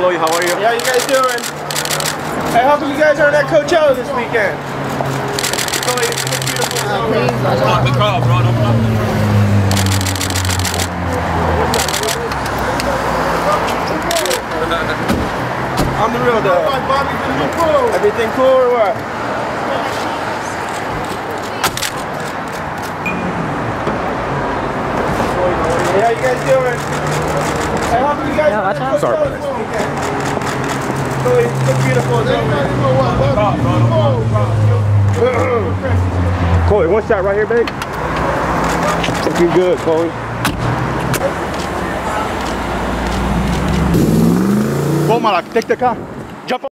Khloe, how are you? How you guys doing? How come you guys aren't at Coachella this weekend? It's so beautiful. Start the stop. I'm the real dog. Everything cool or what? Hey, how you guys doing? Hey, how come you aren't at Sorry, Coachella this weekend? Khloe, it's so beautiful. Khloe, one shot right here, babe. Looking good, Khloe. Go, Malak. Take the car. Jump